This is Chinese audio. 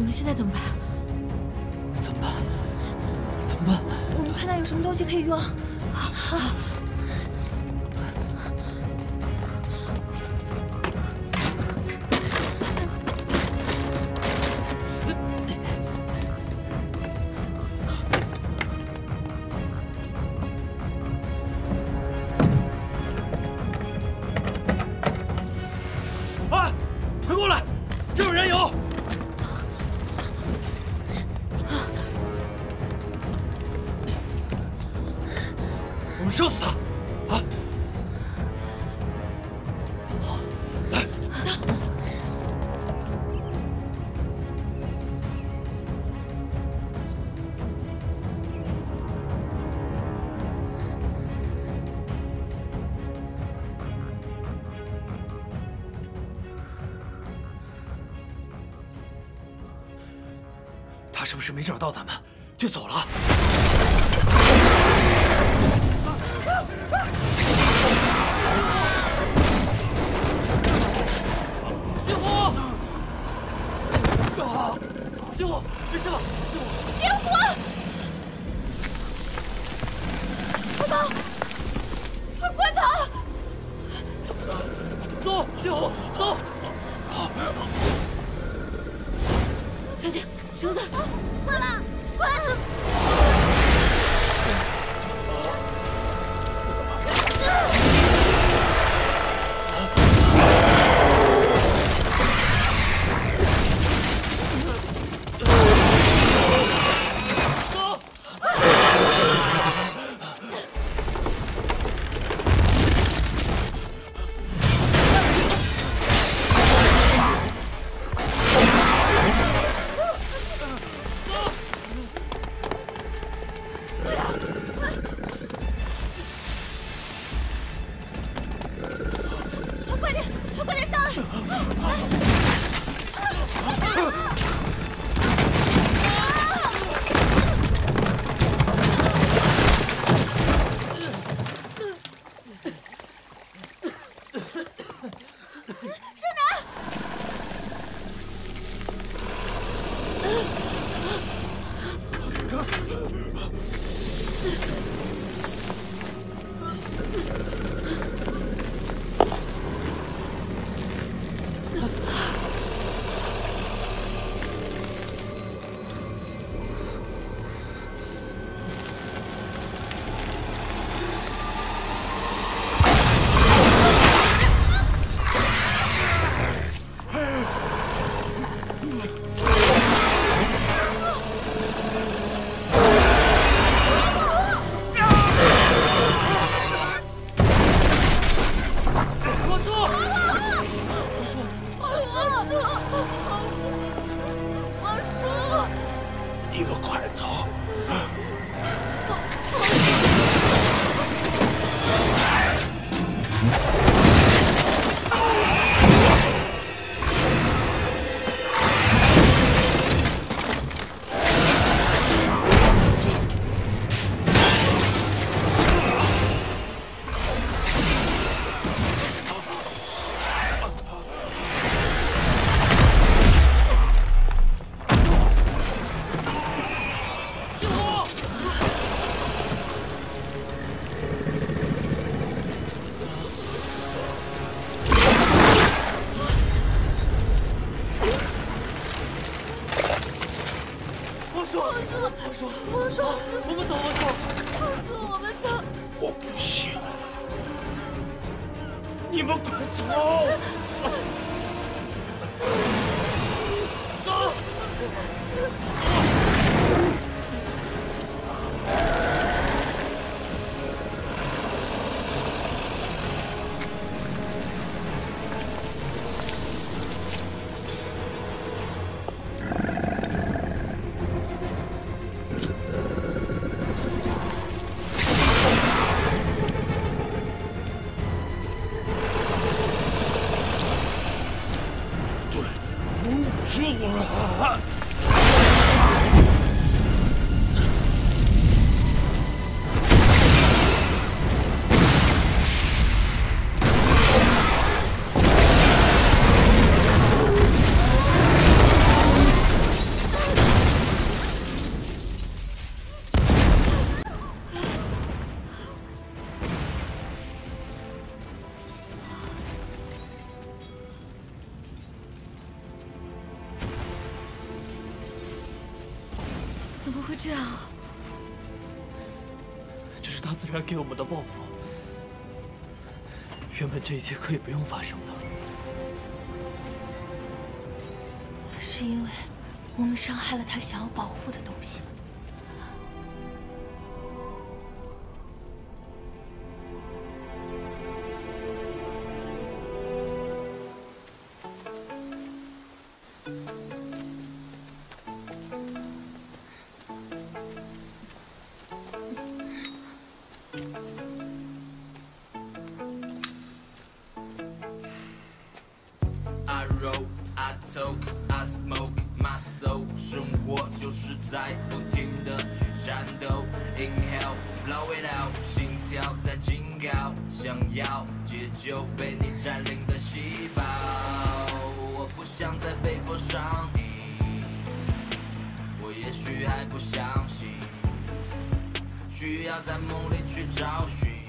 我们现在怎么办？怎么办？怎么办？我们看看有什么东西可以用。好。射他是不是没找到咱们，就走了？救火！救火！别下来！救火！别活！快跑！快跑！走！金虎！走！小姐。绳子，快了，快！你们快走。皇叔，皇叔，皇叔，我们走，皇叔，皇叔，我们走。我不行，你们快走。都我。汉会这样？这是大自然给我们的报复。原本这一切可以不用发生的，是因为我们伤害了他想要保护的东西。Muscle，生活就是在不停的去战斗。Inhale, blow it out，心跳在警告，想要解救被你占领的细胞。我不想再被迫上瘾，我也许还不相信，需要在梦里去找寻。